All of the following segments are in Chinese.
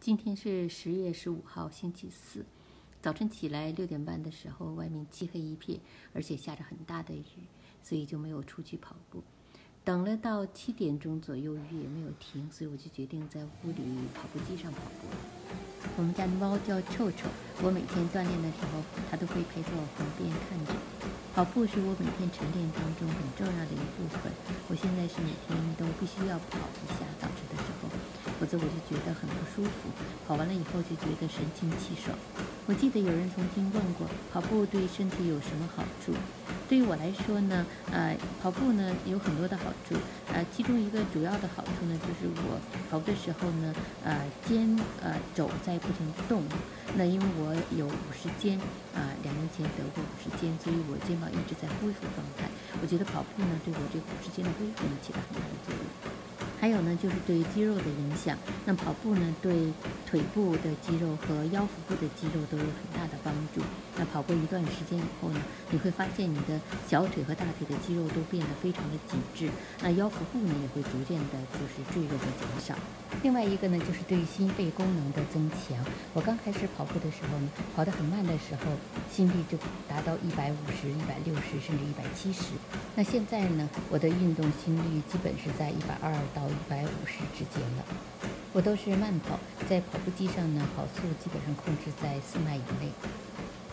今天是十月十五号，星期四。早晨起来六点半的时候，外面漆黑一片，而且下着很大的雨，所以就没有出去跑步。等了到七点钟左右，雨也没有停，所以我就决定在屋里跑步机上跑步。我们家的猫叫臭臭，我每天锻炼的时候，它都会陪在我旁边看着。跑步是我每天晨练当中很重要的一部分。我现在是每天都必须要跑一下，早晨的时候。否则我就觉得很不舒服，跑完了以后就觉得神清气爽。我记得有人曾经问过，跑步对身体有什么好处？对于我来说呢，呃，跑步呢有很多的好处，呃，其中一个主要的好处呢，就是我跑步的时候呢，呃，肩呃肘在不停动。那因为我有五十肩，啊，两年前得过五十肩，所以我肩膀一直在恢复状态。我觉得跑步呢，对我这五十肩的恢复呢起到很大的作用。还有呢，就是对肌肉的影响。那跑步呢，对腿部的肌肉和腰腹部的肌肉都有很大的帮助。那跑过一段时间以后呢，你会发现你的小腿和大腿的肌肉都变得非常的紧致。那腰腹部呢，也会逐渐的就是赘肉和减少。另外一个呢，就是对心肺功能的增强。我刚开始跑步的时候呢，跑得很慢的时候，心率就达到一百五十、一百六十，甚至一百七十。那现在呢，我的运动心率基本是在一百二到。一百五十之间了，我都是慢跑，在跑步机上呢，跑速基本上控制在四迈以内。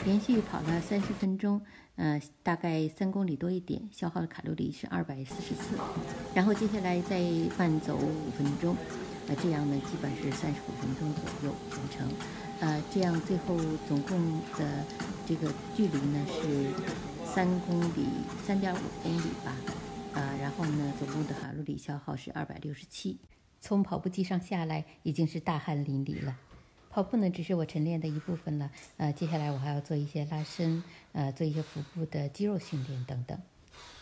连续跑了三十分钟，呃，大概三公里多一点，消耗的卡路里是二百四十四。然后接下来再慢走五分钟，呃，这样呢，基本是三十五分钟左右完成。呃，这样最后总共的这个距离呢是三公里，三点五公里吧。啊，然后呢，总共的卡路里消耗是二百六十七。从跑步机上下来，已经是大汗淋漓了。跑步呢，只是我晨练的一部分了。呃，接下来我还要做一些拉伸，呃，做一些腹部的肌肉训练等等。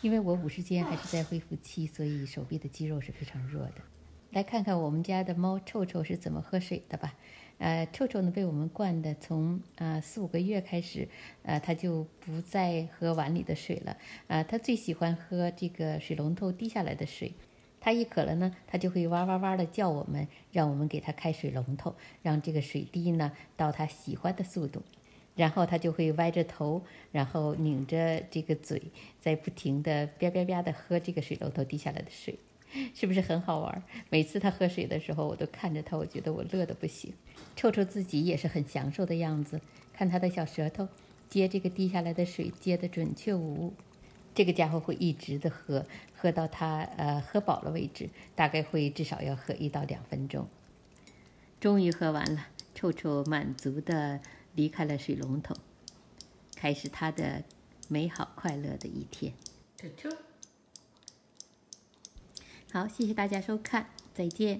因为我五十肩还是在恢复期，所以手臂的肌肉是非常弱的。来看看我们家的猫臭臭是怎么喝水的吧。呃，臭臭呢被我们惯的，从啊四五个月开始，呃，它就不再喝碗里的水了。啊，它最喜欢喝这个水龙头滴下来的水。它一渴了呢，它就会哇哇哇的叫我们，让我们给它开水龙头，让这个水滴呢到它喜欢的速度。然后它就会歪着头，然后拧着这个嘴，在不停的吧吧吧的喝这个水龙头滴下来的水。是不是很好玩？每次他喝水的时候，我都看着他，我觉得我乐得不行。臭臭自己也是很享受的样子，看他的小舌头接这个滴下来的水，接得准确无误。这个家伙会一直的喝，喝到他呃喝饱了为止，大概会至少要喝一到两分钟。终于喝完了，臭臭满足的离开了水龙头，开始他的美好快乐的一天。臭臭。好，谢谢大家收看，再见。